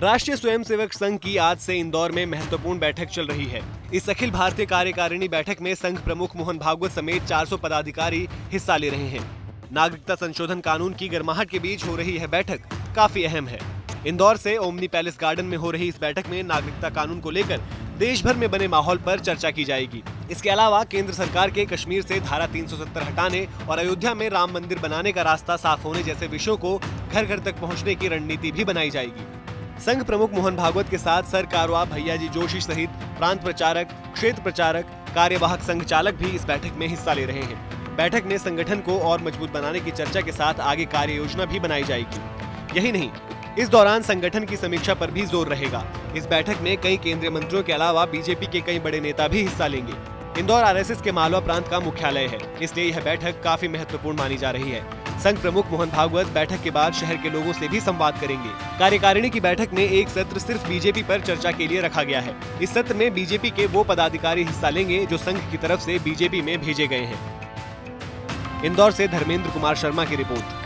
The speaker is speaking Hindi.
राष्ट्रीय स्वयंसेवक संघ की आज से इंदौर में महत्वपूर्ण बैठक चल रही है। इस अखिल भारतीय कार्यकारिणी बैठक में संघ प्रमुख मोहन भागवत समेत 400 पदाधिकारी हिस्सा ले रहे हैं। नागरिकता संशोधन कानून की गर्माहट के बीच हो रही है बैठक, काफ़ी अहम है। इंदौर से ओमनी पैलेस गार्डन में हो रही इस बैठक में नागरिकता कानून को लेकर देश भर में बने माहौल पर चर्चा की जाएगी। इसके अलावा केंद्र सरकार के कश्मीर से धारा 370 हटाने और अयोध्या में राम मंदिर बनाने का रास्ता साफ़ होने जैसे विषयों को घर घर तक पहुँचने की रणनीति भी बनाई जाएगी। संघ प्रमुख मोहन भागवत के साथ सर कारवा भैया जी जोशी सहित प्रांत प्रचारक, क्षेत्र प्रचारक, कार्यवाहक संघ चालक भी इस बैठक में हिस्सा ले रहे हैं। बैठक में संगठन को और मज़बूत बनाने की चर्चा के साथ आगे कार्य योजना भी बनाई जाएगी। यही नहीं, इस दौरान संगठन की समीक्षा पर भी ज़ोर रहेगा। इस बैठक में कई केंद्रीय मंत्रियों के अलावा बीजेपी के कई बड़े नेता भी हिस्सा लेंगे। इंदौर आरएसएस के मालवा प्रांत का मुख्यालय है। इसलिए यह बैठक काफ़ी महत्वपूर्ण मानी जा रही है। संघ प्रमुख मोहन भागवत बैठक के बाद शहर के लोगों से भी संवाद करेंगे। कार्यकारिणी की बैठक में एक सत्र सिर्फ़ बीजेपी पर चर्चा के लिए रखा गया है। इस सत्र में बीजेपी के वो पदाधिकारी हिस्सा लेंगे जो संघ की तरफ़ से बीजेपी में भेजे गए हैं। इंदौर से धर्मेंद्र कुमार शर्मा की रिपोर्ट।